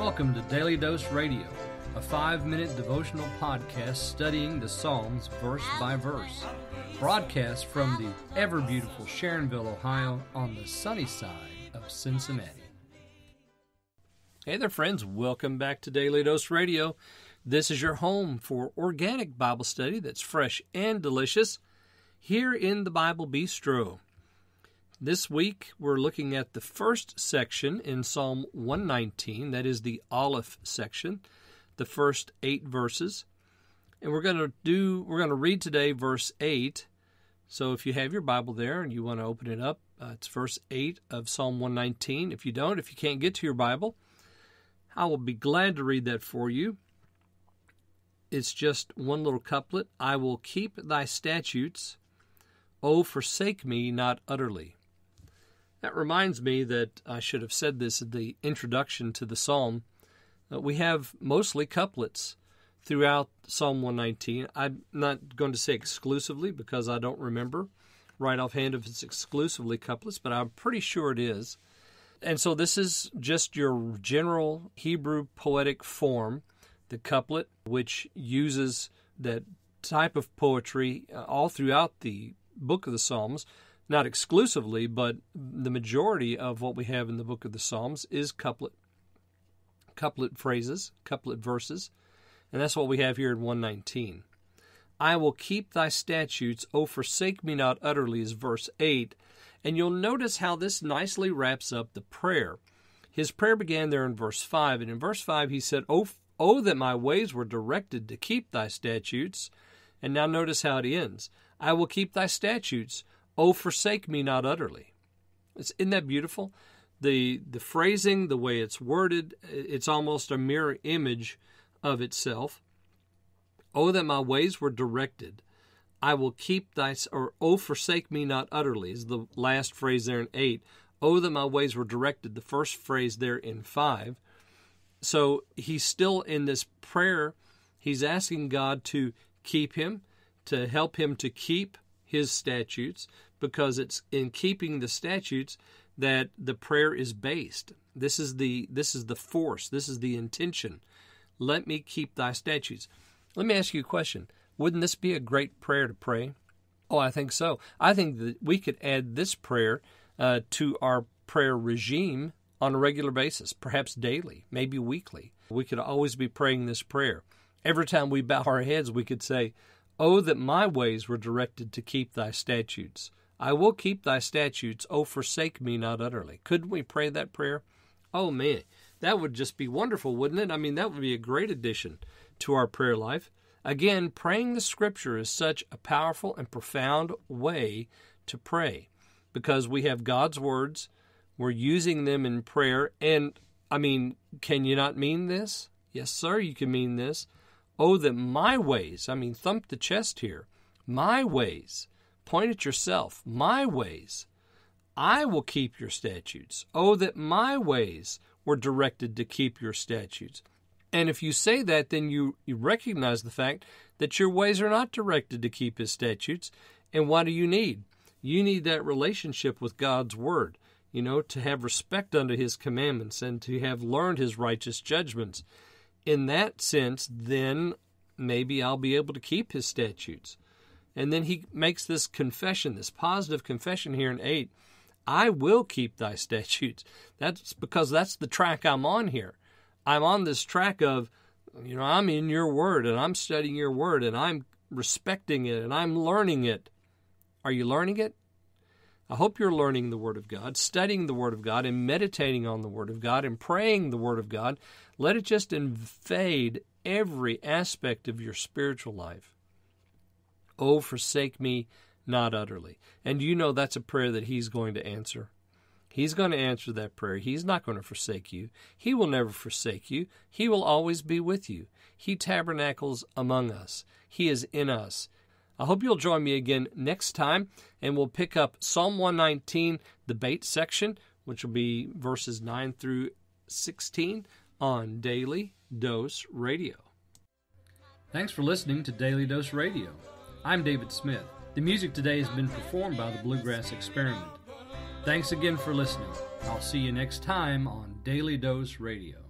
Welcome to Daily Dose Radio, a five minute devotional podcast studying the Psalms verse by verse. Broadcast from the ever beautiful Sharonville, Ohio, on the sunny side of Cincinnati. Hey there, friends. Welcome back to Daily Dose Radio. This is your home for organic Bible study that's fresh and delicious here in the Bible Bistro. This week, we're looking at the first section in Psalm 119, that is the Aleph section, the first eight verses. And we're going to do, we're going to read today verse 8. So if you have your Bible there and you want to open it up, uh, it's verse 8 of Psalm 119. If you don't, if you can't get to your Bible, I will be glad to read that for you. It's just one little couplet I will keep thy statutes, O forsake me not utterly. That reminds me that I should have said this at the introduction to the psalm. We have mostly couplets throughout Psalm 119. I'm not going to say exclusively because I don't remember right offhand if it's exclusively couplets, but I'm pretty sure it is. And so this is just your general Hebrew poetic form, the couplet, which uses that type of poetry uh, all throughout the book of the Psalms not exclusively, but the majority of what we have in the book of the Psalms is couplet, couplet phrases, couplet verses, and that's what we have here in 119. I will keep thy statutes, O forsake me not utterly, is verse 8. And you'll notice how this nicely wraps up the prayer. His prayer began there in verse 5, and in verse 5 he said, Oh, oh that my ways were directed to keep thy statutes. And now notice how it ends I will keep thy statutes. Oh, forsake me not utterly. Isn't that beautiful? The, the phrasing, the way it's worded, it's almost a mirror image of itself. Oh, that my ways were directed. I will keep thy, or oh, forsake me not utterly, is the last phrase there in 8. Oh, that my ways were directed, the first phrase there in 5. So he's still in this prayer. He's asking God to keep him, to help him to keep his statutes, because it's in keeping the statutes that the prayer is based. This is the this is the force. This is the intention. Let me keep thy statutes. Let me ask you a question. Wouldn't this be a great prayer to pray? Oh, I think so. I think that we could add this prayer uh, to our prayer regime on a regular basis, perhaps daily, maybe weekly. We could always be praying this prayer. Every time we bow our heads, we could say, Oh, that my ways were directed to keep thy statutes. I will keep thy statutes. Oh, forsake me not utterly. Couldn't we pray that prayer? Oh, man, that would just be wonderful, wouldn't it? I mean, that would be a great addition to our prayer life. Again, praying the scripture is such a powerful and profound way to pray because we have God's words, we're using them in prayer. And I mean, can you not mean this? Yes, sir, you can mean this. Oh, that my ways, I mean, thump the chest here, my ways Point at yourself. My ways. I will keep your statutes. Oh, that my ways were directed to keep your statutes. And if you say that, then you, you recognize the fact that your ways are not directed to keep his statutes. And what do you need? You need that relationship with God's word, you know, to have respect unto his commandments and to have learned his righteous judgments. In that sense, then maybe I'll be able to keep his statutes. And then he makes this confession, this positive confession here in 8 I will keep thy statutes. That's because that's the track I'm on here. I'm on this track of, you know, I'm in your word and I'm studying your word and I'm respecting it and I'm learning it. Are you learning it? I hope you're learning the Word of God, studying the Word of God, and meditating on the Word of God, and praying the Word of God. Let it just invade every aspect of your spiritual life. Oh, forsake me not utterly. And you know that's a prayer that He's going to answer. He's going to answer that prayer. He's not going to forsake you. He will never forsake you. He will always be with you. He tabernacles among us, He is in us. I hope you'll join me again next time, and we'll pick up Psalm 119, the bait section, which will be verses 9 through 16 on Daily Dose Radio. Thanks for listening to Daily Dose Radio. I'm David Smith. The music today has been performed by the Bluegrass Experiment. Thanks again for listening. I'll see you next time on Daily Dose Radio.